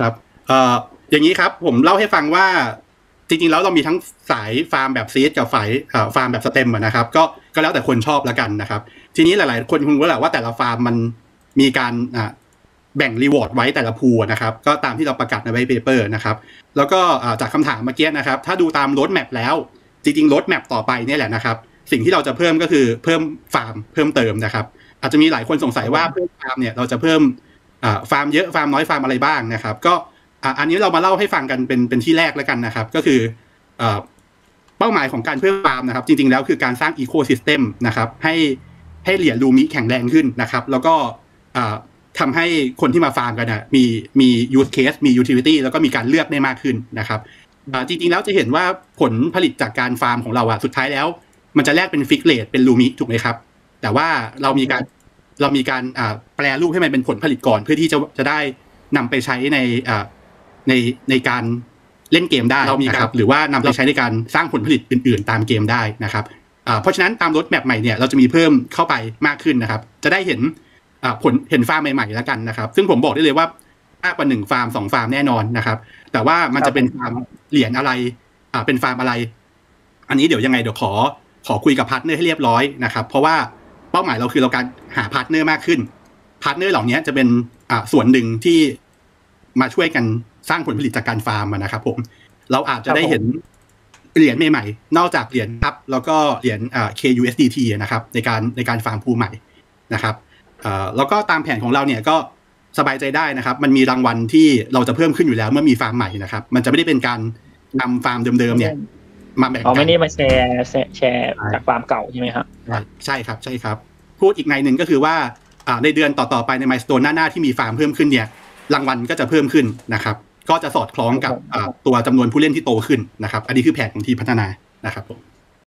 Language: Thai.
ครับเอ่ออย่างนี้ครับ ผมเล่าให้ฟังว่าจริงๆแล้วเรามีทั้งสายฟาร์มแบบ seed กับฝ่ายฟาร์มแบบ stem นะครับ ก็ก็แล้วแต่คนชอบแล้วกันนะครับ ทีนี้หลายๆ คนคงรู้แหละว่าแต่ละฟาร์มมันมีการแบ่ง reward ไว้แต่ละ pool นะครับ ก็ตามที่เราประกาศใน white paper นะครับ แล้วก็จากคำถามเมื่อกี้นะครับ ถ้าดูตาม roadmap แล้ว จริงๆ roadmap ต่อไปนี่แหละนะครับ สิ่งที่เราจะเพิ่มก็คือเพิ่มฟาร์มเพิ่มเติมนะครับ อาจจะมีหลายคนสงสัยว่าเพิ่มฟาร์มเนี่ยเราจะเพิ่ม ฟาร์มเยอะฟาร์มน้อยฟาร์มอะไรบ้างนะครับ ก็อันนี้เรามาเล่าให้ฟังกันเป็นเป็นที่แรกแล้วกันนะครับ ก็คือเป้าหมายของการเพิ่มฟาร์มนะครับ จริง ๆ แล้วคือการสร้าง ecosystem นะครับ ให้ให้เหรียญลูมิแข็งแรงขึ้นนะครับ แล้วก็ทำให้คนที่มาฟาร์มกันนะมีมี use case มี utility แล้วก็มีการเลือกได้มากขึ้นนะครับจริง ๆ แล้วจะเห็นว่าผลผลิตจากการฟาร์มของเราอะสุดท้ายแล้ว มันจะแลกเป็นฟิกเลตเป็นลูมิถูกไหมครับ แต่ว่าเรามีการ เรามีการแปรรูปให้มันเป็นผลผลิตก่อน เพื่อที่จะจะได้นำไปใช้ในในในการเล่นเกมได้นะครับหรือว่านำไปใช้ในการสร้างผลผลิตอื่น ๆ ตามเกมได้นะครับเพราะฉะนั้นตาม roadmap ใหม่เนี่ยเราจะมีเพิ่มเข้าไปมากขึ้นนะครับ จะได้เห็นผลเห็นฟาร์มใหม่ๆแล้วกันนะครับ ซึ่งผมบอกได้เลยว่ามากกว่าหนึ่งฟาร์มสองฟาร์มแน่นอนนะครับ แต่ว่ามันจะเป็นฟาร์มเหรียญอะไรอ่าเป็นฟาร์มอะไร อันนี้เดี๋ยวยังไงเดี๋ยวขอขอคุยกับ partner ให้เรียบร้อยนะครับ เพราะว่า เป้าหมายเราคือเราการหา partner มากขึ้น partner เหล่านี้จะเป็นอ่าส่วนหนึ่งที่มาช่วยกันสร้างผลผลิตจากการฟาร์มนะครับผม เราอาจจะได้เห็นเหรียญใหม่ๆ นอกจากเหรียญ KUB แล้วก็เหรียญอ่า KUSDT นะครับ ในการในการฟาร์ม pool ใหม่นะครับแล้วก็ตามแผนของเราเนี่ยก็สบายใจได้นะครับ มันมีรางวัลที่เราจะเพิ่มขึ้นอยู่แล้วเมื่อมีฟาร์มใหม่นะครับ มันจะไม่ได้เป็นการนำฟาร์มเดิมๆเนี่ย มาแบ่งกันอ๋อไม่นี่มาแชร์แชร์จากฟาร์มเก่าใช่ไหมครับใช่ครับใช่ครับ พูดอีกในหนึ่งก็คือว่าในเดือนต่อๆไปในไมสโตนหน้าๆที่มีฟาร์มเพิ่มขึ้นเนี่ยรางวัลก็จะเพิ่มขึ้นนะครับ ก็จะสอดคล้องกับตัวจำนวนผู้เล่นที่โตขึ้นนะครับ อันนี้คือแผนของทีพัฒนานะครับผม